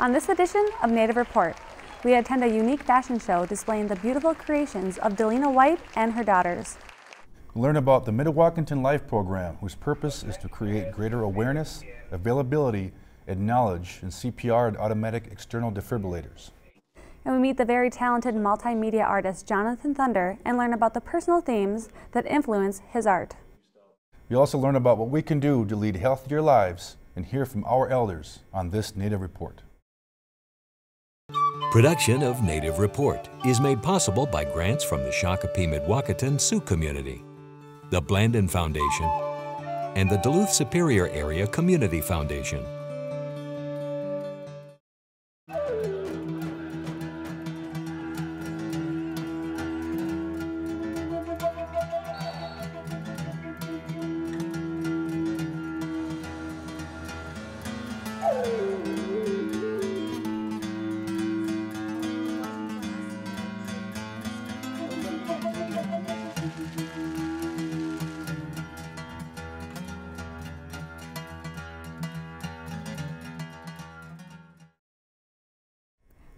On this edition of Native Report, we attend a unique fashion show displaying the beautiful creations of Delina White and her daughters. Learn about the Mdewakanton Life program, whose purpose is to create greater awareness, availability, and knowledge in CPR and automatic external defibrillators. And we meet the very talented multimedia artist Jonathan Thunder and learn about the personal themes that influence his art. We also learn about what we can do to lead healthier lives and hear from our elders on this Native Report. Production of Native Report is made possible by grants from the Shakopee Mdewakanton Sioux Community, the Blandin Foundation, and the Duluth Superior Area Community Foundation.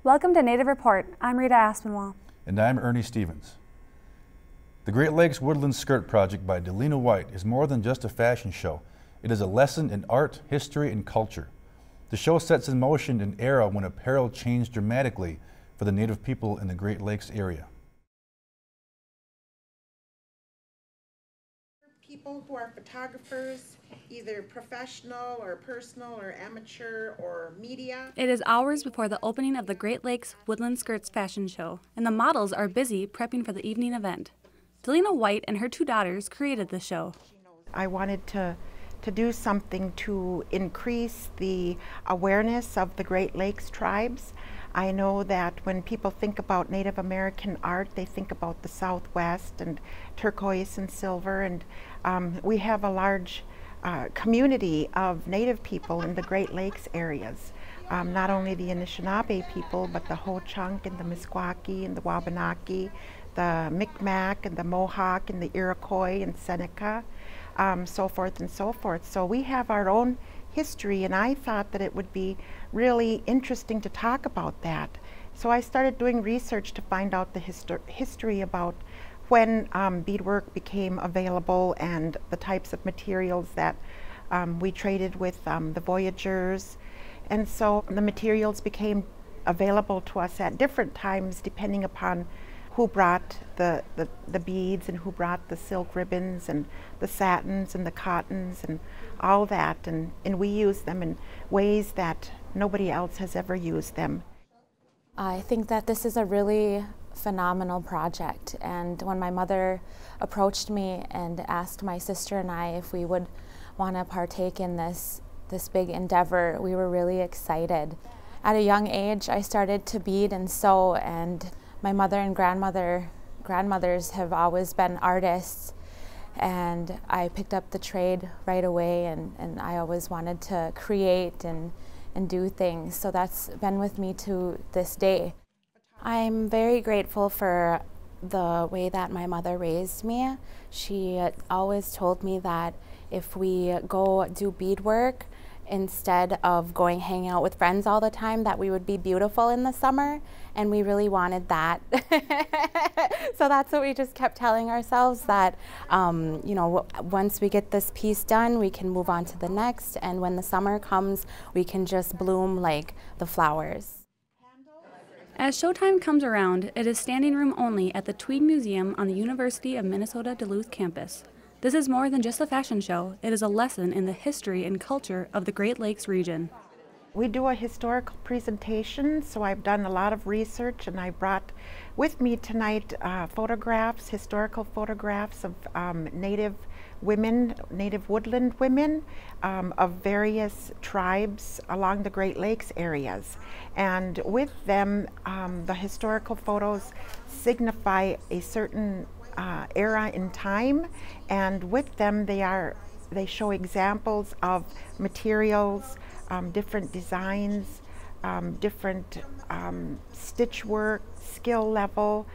Welcome to Native Report. I'm Rita Aspinwall. And I'm Ernie Stevens. The Great Lakes Woodland Skirt Project by Delina White is more than just a fashion show. It is a lesson in art, history, and culture. The show sets in motion an era when apparel changed dramatically for the Native people in the Great Lakes area. People who are photographers, either professional or personal or amateur or media. It is hours before the opening of the Great Lakes Woodland Skirts fashion show, and the models are busy prepping for the evening event. Delina White and her two daughters created the show. I wanted to to do something to increase the awareness of the Great Lakes tribes. I know that when people think about Native American art, they think about the Southwest and turquoise and silver, and um, we have a large uh, community of Native people in the Great Lakes areas. Um, not only the Anishinaabe people, but the Ho-Chunk and the Meskwaki and the Wabanaki, the Micmac and the Mohawk and the Iroquois and Seneca, um, so forth and so forth. So we have our own history, and I thought that it would be really interesting to talk about that. So I started doing research to find out the history about when um, beadwork became available and the types of materials that um, we traded with um, the voyagers. And so the materials became available to us at different times depending upon who brought the, the, the, beads and who brought the silk ribbons and the satins and the cottons and all that. And, and we use them in ways that nobody else has ever used them. I think that this is a really phenomenal project. And when my mother approached me and asked my sister and I if we would want to partake in this, this big endeavor, we were really excited. At a young age, I started to bead and sew, and my mother and grandmother, grandmothers have always been artists. And I picked up the trade right away, and, and I always wanted to create and, and do things. So that's been with me to this day. I'm very grateful for the way that my mother raised me. She always told me that if we go do beadwork instead of going hang out with friends all the time, that we would be beautiful in the summer, and we really wanted that. so that's what we just kept telling ourselves that, um, you know, once we get this piece done, we can move on to the next, and when the summer comes, we can just bloom like the flowers. As showtime comes around, it is standing room only at the Tweed Museum on the University of Minnesota Duluth campus. This is more than just a fashion show, it is a lesson in the history and culture of the Great Lakes region. We do a historical presentation, so I've done a lot of research and I brought with me tonight uh, photographs, historical photographs of um, Native women, native woodland women um, of various tribes along the Great Lakes areas. And with them, um, the historical photos signify a certain uh, era in time, and with them they are they show examples of materials, um, different designs, um, different um, stitch work, skill level,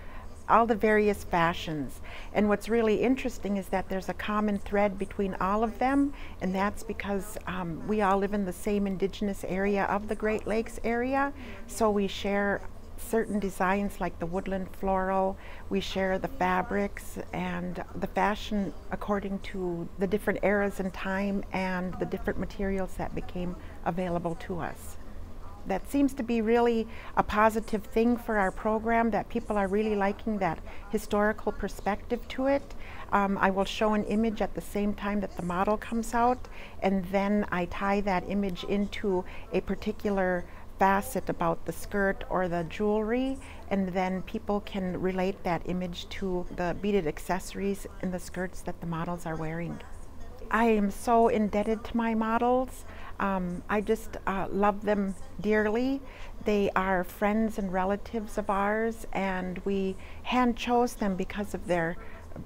all the various fashions. And what's really interesting is that there's a common thread between all of them, and that's because um, we all live in the same indigenous area of the Great Lakes area, so we share certain designs like the woodland floral. We share the fabrics and the fashion according to the different eras in time and the different materials that became available to us that seems to be really a positive thing for our program that people are really liking that historical perspective to it. Um, I will show an image at the same time that the model comes out and then I tie that image into a particular facet about the skirt or the jewelry and then people can relate that image to the beaded accessories and the skirts that the models are wearing. I am so indebted to my models. Um, I just uh, love them dearly. They are friends and relatives of ours, and we hand chose them because of their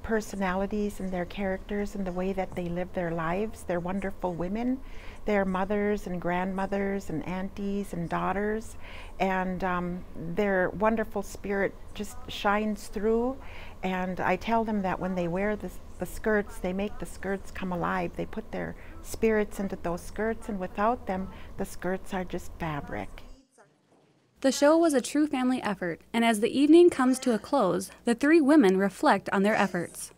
personalities and their characters and the way that they live their lives. They're wonderful women. They're mothers and grandmothers and aunties and daughters, and um, their wonderful spirit just shines through. And I tell them that when they wear this, the skirts, they make the skirts come alive. They put their spirits into those skirts, and without them, the skirts are just fabric. The show was a true family effort, and as the evening comes to a close, the three women reflect on their efforts.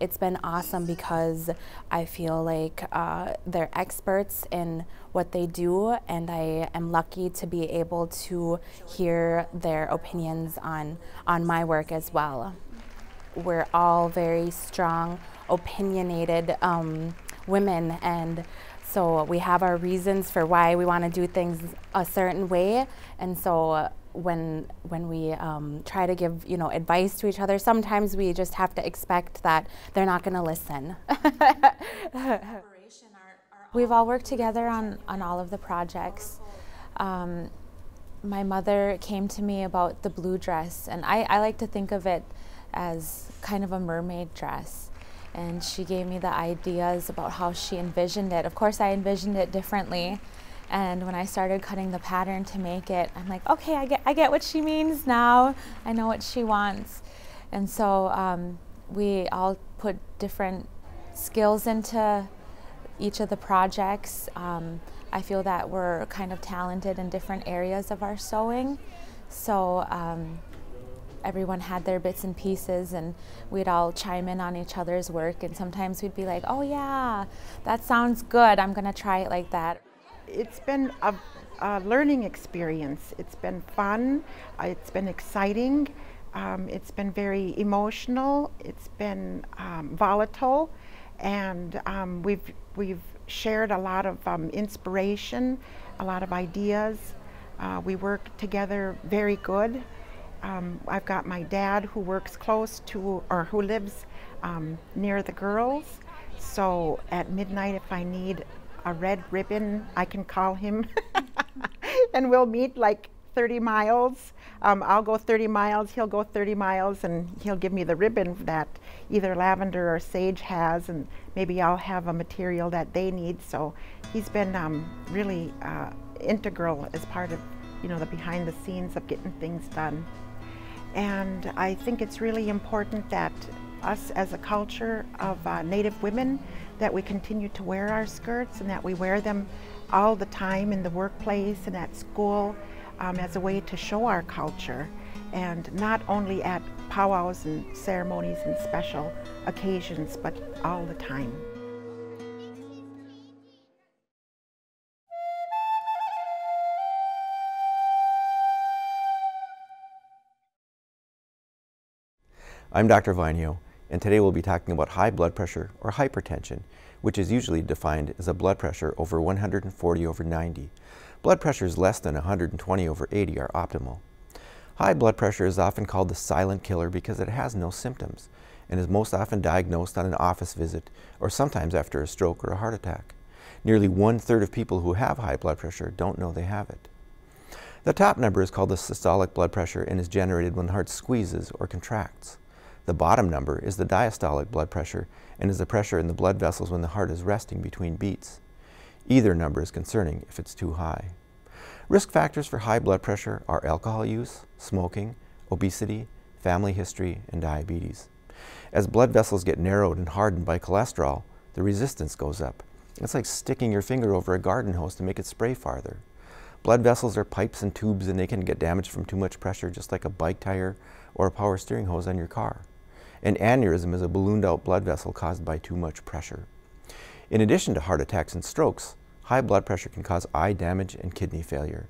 It's been awesome because I feel like uh, they're experts in what they do, and I am lucky to be able to hear their opinions on, on my work as well. We're all very strong, opinionated um, women. And so we have our reasons for why we want to do things a certain way. And so when when we um, try to give you know advice to each other sometimes we just have to expect that they're not going to listen we've all worked together on on all of the projects. Um, my mother came to me about the blue dress and I, I like to think of it as kind of a mermaid dress and she gave me the ideas about how she envisioned it. Of course, I envisioned it differently. And when I started cutting the pattern to make it, I'm like, okay, I get, I get what she means now. I know what she wants. And so um, we all put different skills into each of the projects. Um, I feel that we're kind of talented in different areas of our sewing. So um, everyone had their bits and pieces and we'd all chime in on each other's work and sometimes we'd be like, oh yeah, that sounds good, I'm gonna try it like that. It's been a, a learning experience. It's been fun, uh, it's been exciting, um, it's been very emotional, it's been um, volatile, and um, we've, we've shared a lot of um, inspiration, a lot of ideas. Uh, we work together very good. Um, I've got my dad who works close to, or who lives um, near the girls. So at midnight, if I need a red ribbon, I can call him and we'll meet like 30 miles. Um, I'll go 30 miles, he'll go 30 miles, and he'll give me the ribbon that either lavender or sage has, and maybe I'll have a material that they need. So he's been um, really uh, integral as part of, you know, the behind the scenes of getting things done. And I think it's really important that us as a culture of uh, Native women, that we continue to wear our skirts and that we wear them all the time in the workplace and at school um, as a way to show our culture and not only at powwows and ceremonies and special occasions, but all the time. I'm Dr. Vainio, and today we'll be talking about high blood pressure or hypertension, which is usually defined as a blood pressure over 140 over 90. Blood pressures less than 120 over 80 are optimal. High blood pressure is often called the silent killer because it has no symptoms and is most often diagnosed on an office visit or sometimes after a stroke or a heart attack. Nearly one third of people who have high blood pressure don't know they have it. The top number is called the systolic blood pressure and is generated when the heart squeezes or contracts. The bottom number is the diastolic blood pressure and is the pressure in the blood vessels when the heart is resting between beats. Either number is concerning if it's too high. Risk factors for high blood pressure are alcohol use, smoking, obesity, family history, and diabetes. As blood vessels get narrowed and hardened by cholesterol, the resistance goes up. It's like sticking your finger over a garden hose to make it spray farther. Blood vessels are pipes and tubes and they can get damaged from too much pressure just like a bike tire or a power steering hose on your car. An aneurysm is a ballooned out blood vessel caused by too much pressure. In addition to heart attacks and strokes, high blood pressure can cause eye damage and kidney failure.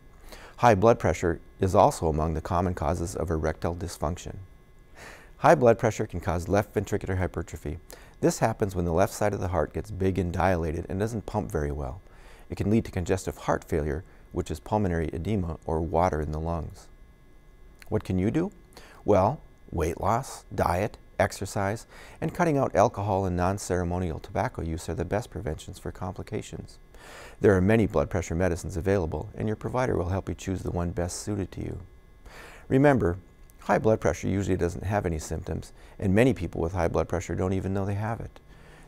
High blood pressure is also among the common causes of erectile dysfunction. High blood pressure can cause left ventricular hypertrophy. This happens when the left side of the heart gets big and dilated and doesn't pump very well. It can lead to congestive heart failure, which is pulmonary edema or water in the lungs. What can you do? Well, weight loss, diet, exercise, and cutting out alcohol and non-ceremonial tobacco use are the best preventions for complications. There are many blood pressure medicines available, and your provider will help you choose the one best suited to you. Remember, high blood pressure usually doesn't have any symptoms, and many people with high blood pressure don't even know they have it.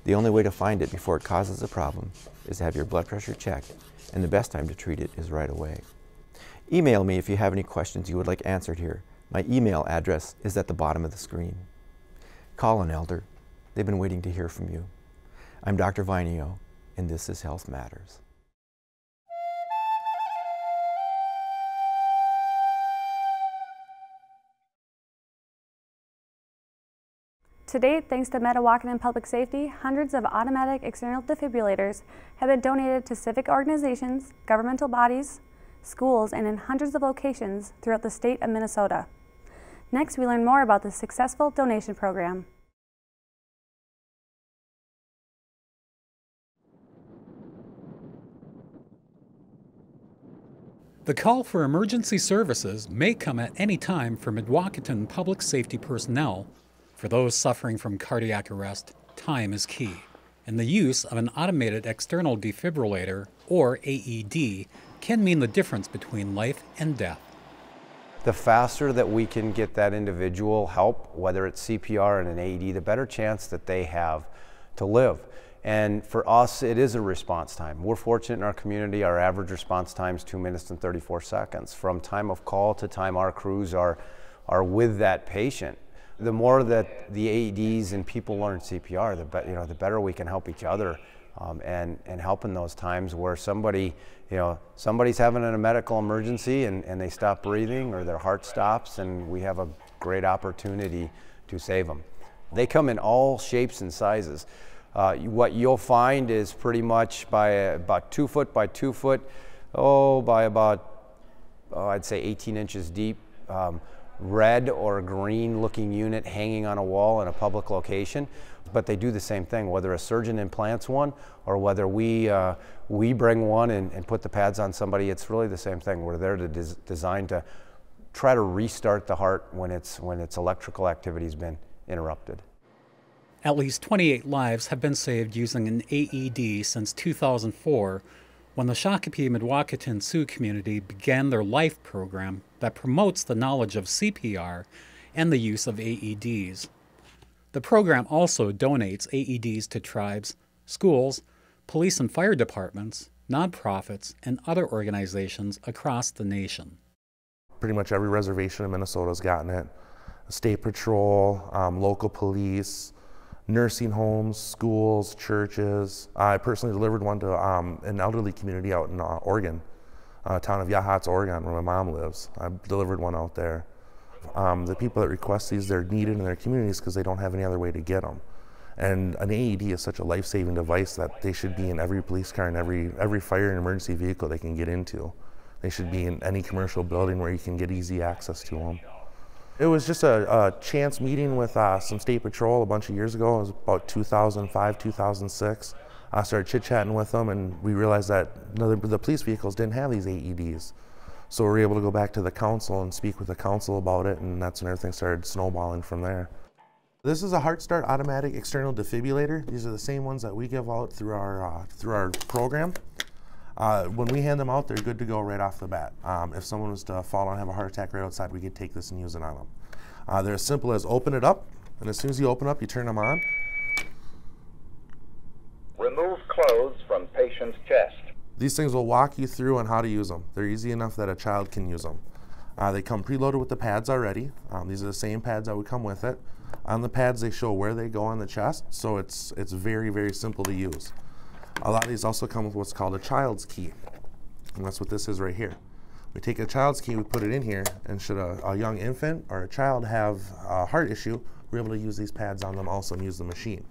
The only way to find it before it causes a problem is to have your blood pressure checked, and the best time to treat it is right away. Email me if you have any questions you would like answered here. My email address is at the bottom of the screen. Call an elder. They've been waiting to hear from you. I'm Dr. Vainio, and this is Health Matters. To date, thanks to Mdewakanton Public Safety, hundreds of automatic external defibrillators have been donated to civic organizations, governmental bodies, schools, and in hundreds of locations throughout the state of Minnesota. Next, we learn more about the successful donation program. The call for emergency services may come at any time for Mdewakanton public safety personnel. For those suffering from cardiac arrest, time is key, and the use of an automated external defibrillator, or AED, can mean the difference between life and death. The faster that we can get that individual help, whether it's CPR and an AED, the better chance that they have to live. And for us, it is a response time. We're fortunate in our community, our average response time is two minutes and 34 seconds. From time of call to time our crews are, are with that patient. The more that the AEDs and people learn CPR, the, be, you know, the better we can help each other um, and, and help in those times where somebody, you know, somebody's having a medical emergency and, and they stop breathing or their heart stops and we have a great opportunity to save them. They come in all shapes and sizes. Uh, what you'll find is pretty much by about two foot by two foot, oh, by about, oh, I'd say 18 inches deep, um, red or green looking unit hanging on a wall in a public location. But they do the same thing, whether a surgeon implants one or whether we, uh, we bring one and, and, put the pads on somebody, it's really the same thing. We're there to des design to try to restart the heart when its, when its electrical activity has been interrupted. At least 28 lives have been saved using an AED since 2004 when the Shakopee Mdewakanton Sioux community began their LIFE program that promotes the knowledge of CPR and the use of AEDs. The program also donates AEDs to tribes, schools, police and fire departments, nonprofits, and other organizations across the nation. Pretty much every reservation in Minnesota has gotten it. State Patrol, um, local police, nursing homes, schools, churches. I personally delivered one to um, an elderly community out in uh, Oregon, uh, town of Yachats, Oregon, where my mom lives. I delivered one out there. Um, the people that request these, they're needed in their communities because they don't have any other way to get them. And an AED is such a life-saving device that they should be in every police car and every, every fire and emergency vehicle they can get into. They should be in any commercial building where you can get easy access to them. It was just a, a chance meeting with uh, some state patrol a bunch of years ago. It was about 2005, 2006. I started chit chatting with them, and we realized that the police vehicles didn't have these AEDs. So we were able to go back to the council and speak with the council about it, and that's when everything started snowballing from there. This is a HeartStart automatic external defibrillator. These are the same ones that we give out through our uh, through our program. Uh, when we hand them out, they're good to go right off the bat. Um, if someone was to fall and have a heart attack right outside, we could take this and use it on them. Uh, they're as simple as open it up, and as soon as you open up, you turn them on. Remove clothes from patient's chest. These things will walk you through on how to use them. They're easy enough that a child can use them. Uh, they come preloaded with the pads already. Um, these are the same pads that would come with it. On the pads, they show where they go on the chest, so it's it's very very simple to use. A lot of these also come with what's called a child's key, and that's what this is right here. We take a child's key, we put it in here, and should a, a young infant or a child have a heart issue, we're able to use these pads on them also and use the machine.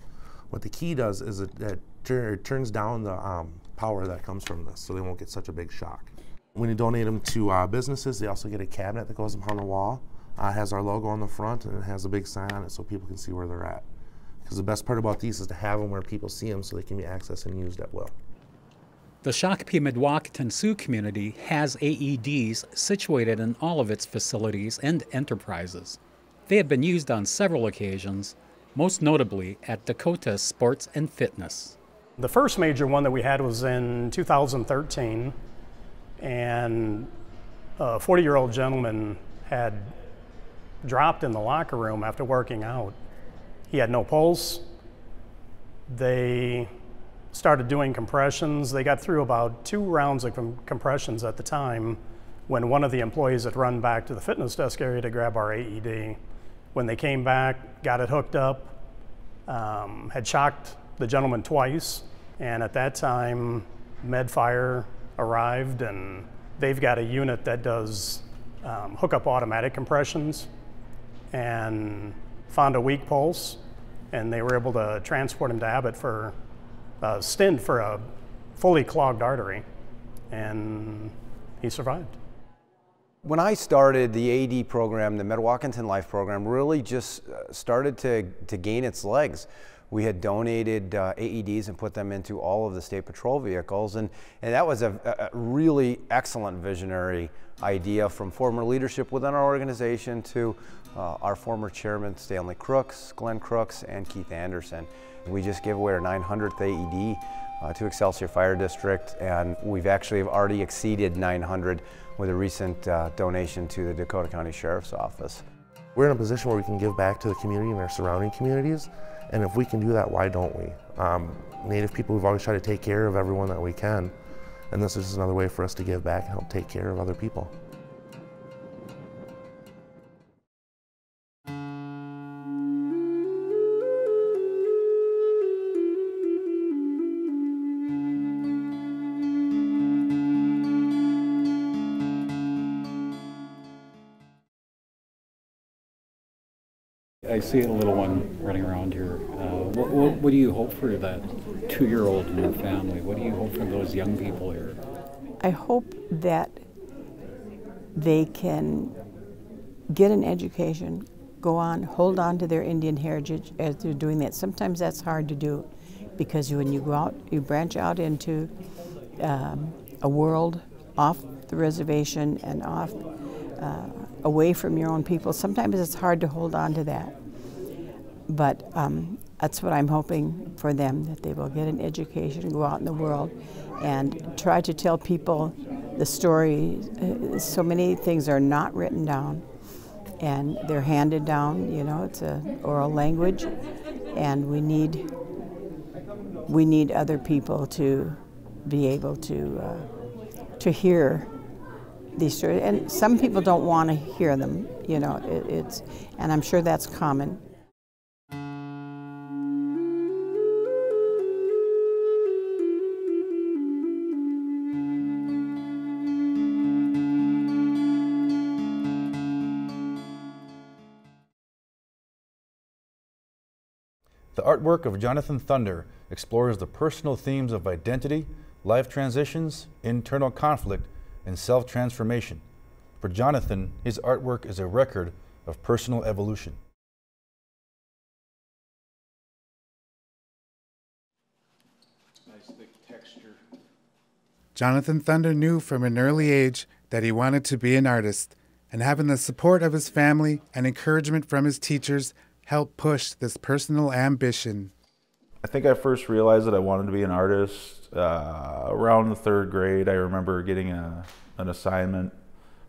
What the key does is it, it, it turns down the um, power that comes from this, so they won't get such a big shock. When you donate them to uh, businesses, they also get a cabinet that goes up on the wall. Uh, has our logo on the front and it has a big sign on it so people can see where they're at. Because the best part about these is to have them where people see them so they can be accessed and used at will. The Shakopee Mdewakanton Sioux community has AEDs situated in all of its facilities and enterprises. They have been used on several occasions, most notably at Dakota Sports and Fitness. The first major one that we had was in 2013, and a 40 year old gentleman had dropped in the locker room after working out. He had no pulse. They started doing compressions. They got through about two rounds of com- compressions at the time when one of the employees had run back to the fitness desk area to grab our AED. When they came back, got it hooked up, um, had shocked the gentleman twice, and at that time, Medfire arrived, and they've got a unit that does um, hookup automatic compressions, and found a weak pulse, and they were able to transport him to Abbott for a stent for a fully clogged artery, and he survived. When I started the AD program, the Mdewakanton Life program really just uh, started to, to gain its legs. We had donated uh, AEDs and put them into all of the state patrol vehicles, and, and that was a, a really excellent visionary idea from former leadership within our organization to uh, our former chairman Stanley Crooks, Glenn Crooks, and Keith Anderson. We just gave away our 900th AED uh, to Excelsior Fire District, and we've actually already exceeded 900 with a recent uh, donation to the Dakota County Sheriff's Office. We're in a position where we can give back to the community and our surrounding communities, and if we can do that, why don't we? Um, Native people, we've always tried to take care of everyone that we can, and this is just another way for us to give back and help take care of other people. I see a little one running around here. Uh, what, what, what do you hope for that two year old in your family? What do you hope for those young people here? I hope that they can get an education, go on, hold on to their Indian heritage as they're doing that. Sometimes that's hard to do because when you go out, you branch out into um, a world off the reservation and off uh, away from your own people. Sometimes it's hard to hold on to that. But um, that's what I'm hoping for them that they will get an education, go out in the world, and try to tell people the story. Uh, so many things are not written down, and they're handed down. You know, it's an oral language, and we need we need other people to be able to uh, to hear these stories. And some people don't want to hear them. You know, it, it's and I'm sure that's common. The artwork of Jonathan Thunder explores the personal themes of identity, life transitions, internal conflict, and self transformation. For Jonathan, his artwork is a record of personal evolution. Nice thick texture. Jonathan Thunder knew from an early age that he wanted to be an artist, and having the support of his family and encouragement from his teachers helped push this personal ambition. I think I first realized that I wanted to be an artist uh, around the third grade. I remember getting a, an assignment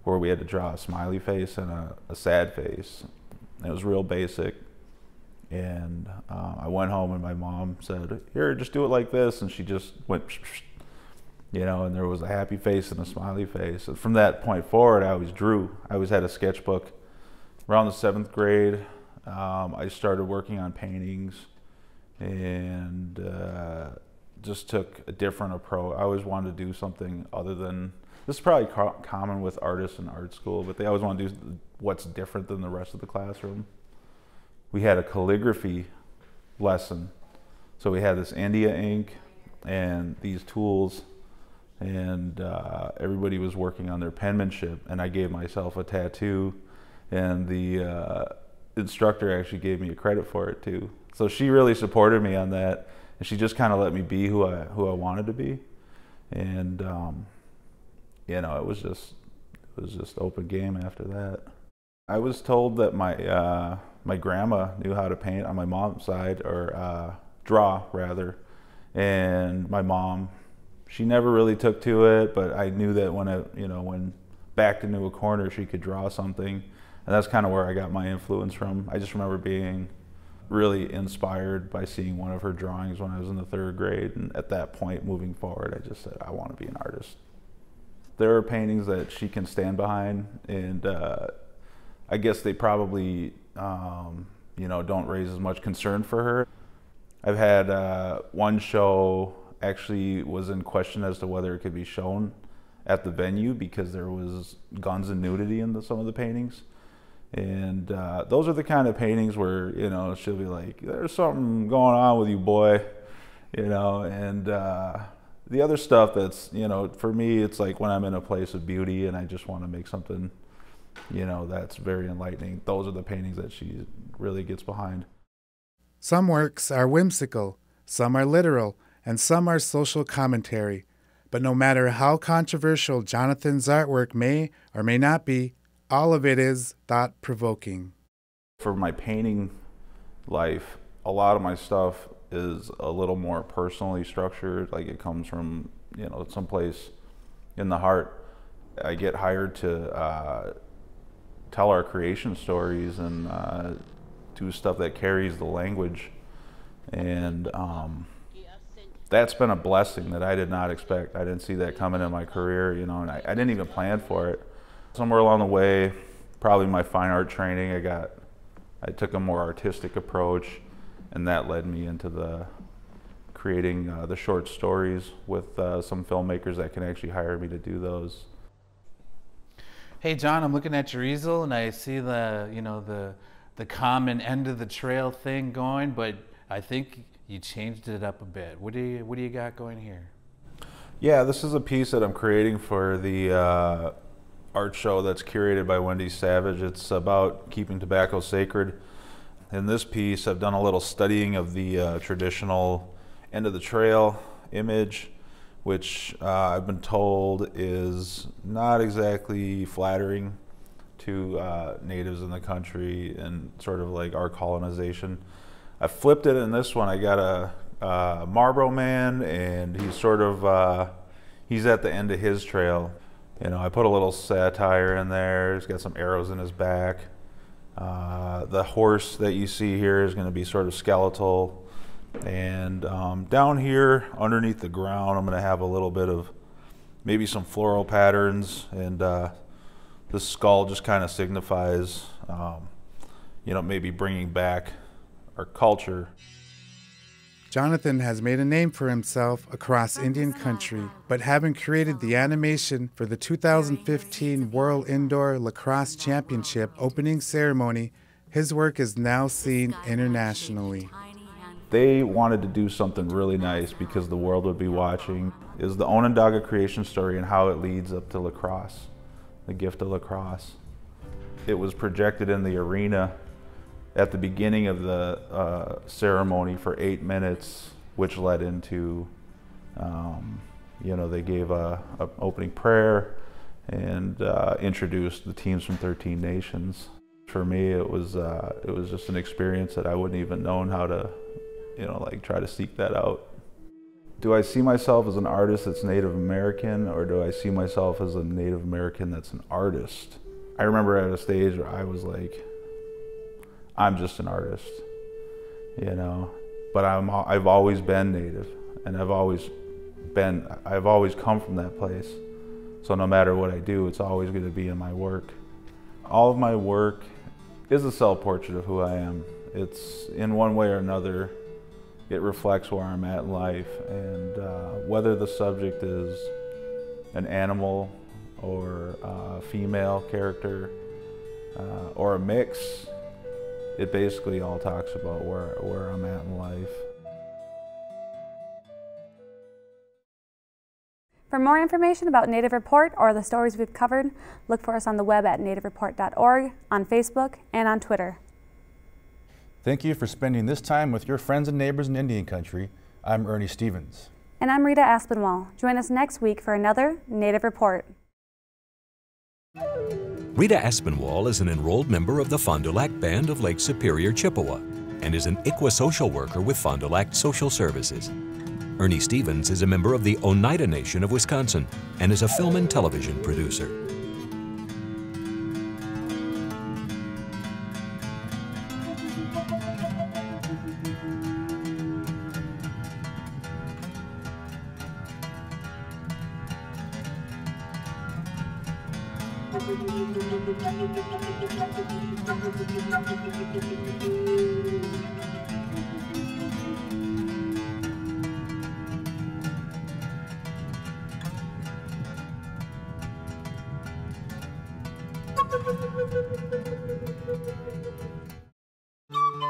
where we had to draw a smiley face and a, a sad face. It was real basic. And uh, I went home and my mom said, Here, just do it like this. And she just went, you know, and there was a happy face and a smiley face. And from that point forward, I always drew. I always had a sketchbook. Around the seventh grade, um, I started working on paintings and uh, just took a different approach. I always wanted to do something other than this is probably co common with artists in art school, but they always want to do what's different than the rest of the classroom. We had a calligraphy lesson. So we had this India ink and these tools, and uh, everybody was working on their penmanship. And I gave myself a tattoo, and the uh, instructor actually gave me a credit for it too. So she really supported me on that, and she just kind of let me be who I who I wanted to be, and um, you know it was just it was just open game after that. I was told that my uh, my grandma knew how to paint on my mom's side, or uh, draw rather, and my mom, she never really took to it, but I knew that when it, you know, when backed into a corner, she could draw something, and that's kind of where I got my influence from. I just remember being really inspired by seeing one of her drawings when I was in the third grade, and at that point, moving forward, I just said I want to be an artist. There are paintings that she can stand behind, and uh, I guess they probably, um, you know, don't raise as much concern for her. I've had uh, one show actually was in question as to whether it could be shown at the venue because there was guns and nudity in the, some of the paintings. And uh, those are the kind of paintings where, you know, she'll be like, there's something going on with you, boy, you know, and uh, the other stuff that's, you know, for me, it's like when I'm in a place of beauty and I just want to make something you know, that's very enlightening. Those are the paintings that she really gets behind. Some works are whimsical, some are literal, and some are social commentary. But no matter how controversial Jonathan's artwork may or may not be, all of it is thought provoking. For my painting life, a lot of my stuff is a little more personally structured, like it comes from, you know, someplace in the heart. I get hired to uh, tell our creation stories and uh, do stuff that carries the language. And um, that's been a blessing that I did not expect. I didn't see that coming in my career, you know, and I, I didn't even plan for it. Somewhere along the way, probably my fine art training, I got, I took a more artistic approach, and that led me into the creating uh, the short stories with uh, some filmmakers that can actually hire me to do those hey John, I'm looking at your easel and I see the, you know, the, the common end of the trail thing going, but I think you changed it up a bit. What do you, what do you got going here? Yeah, this is a piece that I'm creating for the uh, art show that's curated by Wendy Savage. It's about keeping tobacco sacred. In this piece, I've done a little studying of the uh, traditional end of the trail image which uh, I've been told is not exactly flattering to uh, natives in the country and sort of like our colonization. I flipped it in this one. I got a, a Marlboro man, and he's sort of uh, he's at the end of his trail. You know, I put a little satire in there. He's got some arrows in his back. Uh, the horse that you see here is going to be sort of skeletal. And um, down here underneath the ground, I'm going to have a little bit of maybe some floral patterns. And uh, the skull just kind of signifies, um, you know, maybe bringing back our culture. Jonathan has made a name for himself across Indian country, but having created the animation for the 2015 World Indoor Lacrosse Championship opening ceremony, his work is now seen internationally. they wanted to do something really nice because the world would be watching is the Onondaga creation story and how it leads up to lacrosse, the gift of lacrosse. It was projected in the arena at the beginning of the uh, ceremony for eight minutes, which led into, um, you know, they gave a, a opening prayer and uh, introduced the teams from 13 nations. For me, it was uh, it was just an experience that I wouldn't even known how to you know, like try to seek that out. Do I see myself as an artist that's Native American or do I see myself as a Native American that's an artist? I remember at a stage where I was like, I'm just an artist, you know, but I'm, I've always been Native and I've always been, I've always come from that place. So no matter what I do, it's always going to be in my work. All of my work is a self-portrait of who I am. It's in one way or another, it reflects where I'm at in life. And uh, whether the subject is an animal or a female character uh, or a mix, it basically all talks about where, where I'm at in life. For more information about Native Report or the stories we've covered, look for us on the web at nativereport.org, on Facebook, and on Twitter. Thank you for spending this time with your friends and neighbors in Indian Country. I'm Ernie Stevens. And I'm Rita Aspinwall. Join us next week for another Native Report. Rita Aspinwall is an enrolled member of the Fond du Lac Band of Lake Superior, Chippewa, and is an ICWA social worker with Fond du Lac Social Services. Ernie Stevens is a member of the Oneida Nation of Wisconsin and is a film and television producer.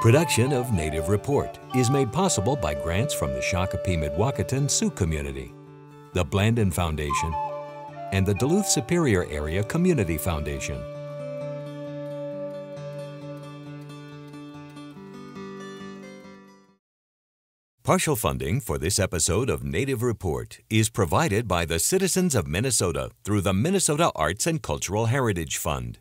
Production of Native Report is made possible by grants from the Shakopee Mdewakanton Sioux Community, the Blandin Foundation, and the Duluth Superior Area Community Foundation. Partial funding for this episode of Native Report is provided by the citizens of Minnesota through the Minnesota Arts and Cultural Heritage Fund.